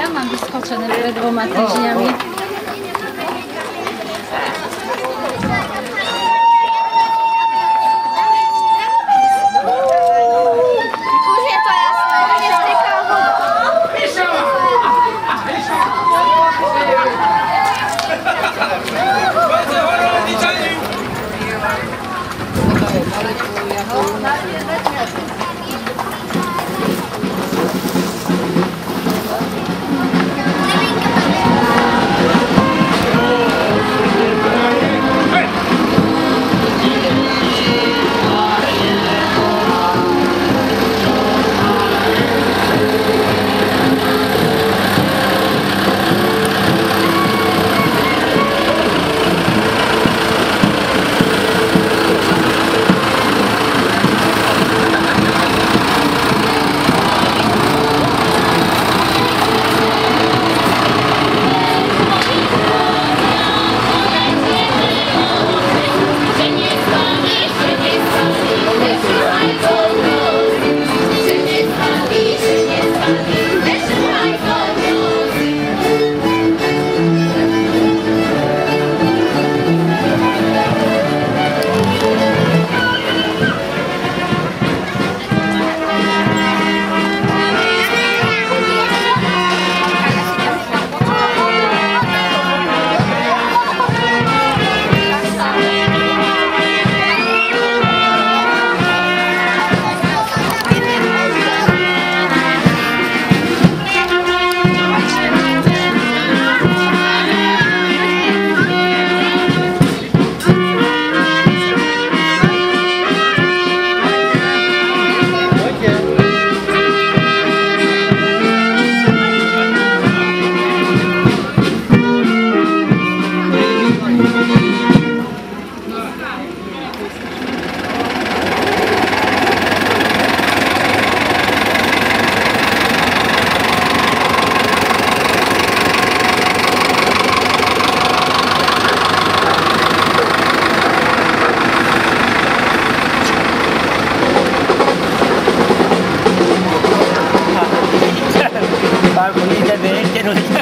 ja mam wyskoczone przed dwoma tygodniami. 哎呀，好难听。really?